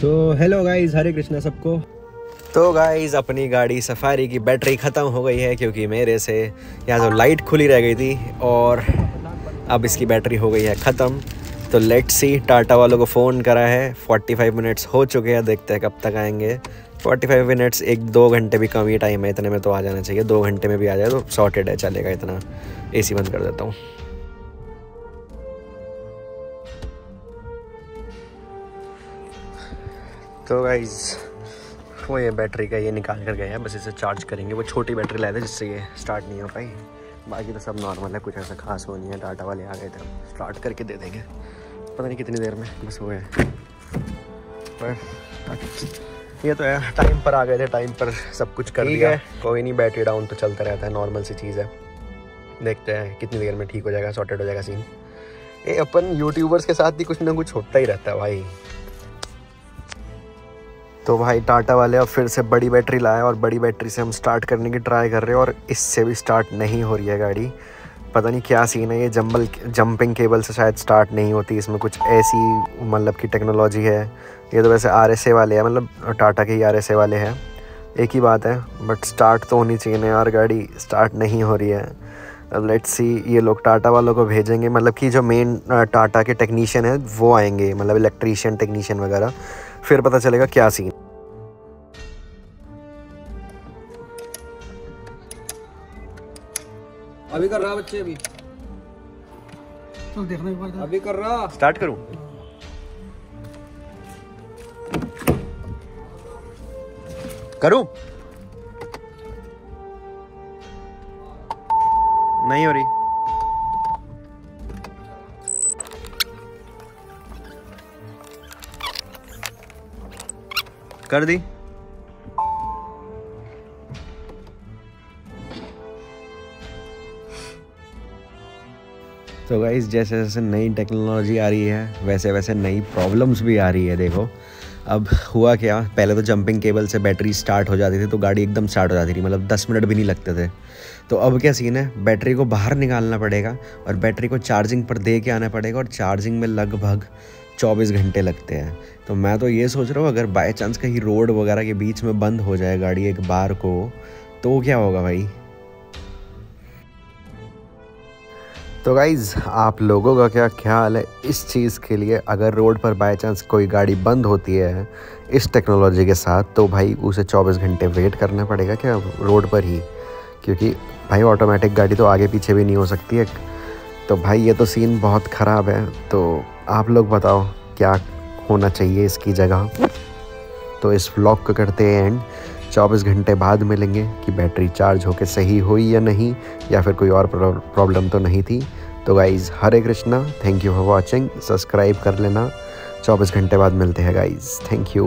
तो hello guys हरे कृष्णा सबको। तो गाइस अपनी गाड़ी सफारी की बैटरी ख़त्म हो गई है क्योंकि मेरे से यहाँ तो लाइट खुली रह गई थी और अब इसकी बैटरी हो गई है ख़त्म। तो लेट्स सी टाटा वालों को फ़ोन करा है। 45 मिनट्स हो चुके हैं, देखते हैं कब तक आएँगे। 45 मिनट्स एक दो घंटे भी कम ही टाइम है, इतने में तो आ जाना चाहिए। दो घंटे में भी आ जाए तो सॉर्टेड है, चलेगा इतना। एसी बंद कर देता हूँ। तो गाइज़ वो ये बैटरी का ये निकाल कर गए हैं बस इसे चार्ज करेंगे। वो छोटी बैटरी लाए थे जिससे ये स्टार्ट नहीं हो पाई। बाकी तो सब नॉर्मल है कुछ ऐसा खास वो नहीं है टाटा वाले आ गए थे। स्टार्ट करके दे देंगे। पता नहीं कितनी देर में बस वो है। पर ये तो है टाइम पर आ गए थे टाइम पर सब कुछ कर दिया। कोई नहीं बैटरी डाउन तो चलता रहता है नॉर्मल सी चीज़ है। देखते हैं कितनी देर में ठीक हो जाएगा सॉर्टेड हो जाएगा सीन ये अपन यूट्यूबर्स के साथ भी कुछ ना कुछ होता ही रहता है भाई। तो भाई टाटा वाले अब फिर से बड़ी बैटरी लाए और बड़ी बैटरी से हम स्टार्ट करने की ट्राई कर रहे हैं और इससे भी स्टार्ट नहीं हो रही है गाड़ी। पता नहीं क्या सीन है ये जम्बल जंपिंग केबल से शायद स्टार्ट नहीं होती, इसमें कुछ ऐसी मतलब की टेक्नोलॉजी है। ये तो वैसे आरएसए वाले हैं मतलब टाटा के ही आर वाले हैं। एक ही बात है बट स्टार्ट तो होनी चाहिए ना यार गाड़ी स्टार्ट नहीं हो रही है। लेट्स सी ये लोग टाटा वालों को भेजेंगे मतलब कि जो मेन टाटा के टेक्नीशियन है, वो आएँगे मतलब इलेक्ट्रीशियन टेक्नीशियन वगैरह। फिर पता चलेगा क्या सीन अभी कर रहा बच्चे अभी। तो देखने अभी कर रहा। स्टार्ट करूँ? करूँ? नहीं हो रही। कर दी। तो गाइज़ जैसे जैसे नई टेक्नोलॉजी आ रही है, वैसे वैसे नई प्रॉब्लम्स भी आ रही है, देखो। अब हुआ क्या, पहले तो जंपिंग केबल से बैटरी स्टार्ट हो जाती थी तो गाड़ी एकदम स्टार्ट हो जाती थी मतलब दस मिनट भी नहीं लगते थे। तो अब क्या सीन है बैटरी को बाहर निकालना पड़ेगा और बैटरी को चार्जिंग पर दे के आना पड़ेगा और चार्जिंग में लगभग चौबीस घंटे लगते हैं। तो मैं तो ये सोच रहा हूँ, अगर बाई चांस कहीं रोड वगैरह के बीच में बंद हो जाए गाड़ी एक बार को तो क्या होगा भाई? तो गाइज़ आप लोगों का क्या ख्याल है? इस चीज़ के लिए अगर रोड पर बाय चांस कोई गाड़ी बंद होती है इस टेक्नोलॉजी के साथ तो भाई उसे 24 घंटे वेट करना पड़ेगा क्या रोड पर ही? क्योंकि भाई ऑटोमेटिक गाड़ी तो आगे पीछे भी नहीं हो सकती है। तो भाई ये तो सीन बहुत ख़राब है। तो आप लोग बताओ, क्या होना चाहिए इसकी जगह? तो इस व्लॉग को करते हैं एंड 24 घंटे बाद मिलेंगे कि बैटरी चार्ज होके सही हुई या नहीं, या फिर कोई और प्रॉब्लम तो नहीं थी। तो guys Hare Krishna thank you for watching subscribe कर लेना। 24 घंटे बाद मिलते हैं गाइज़ थैंक यू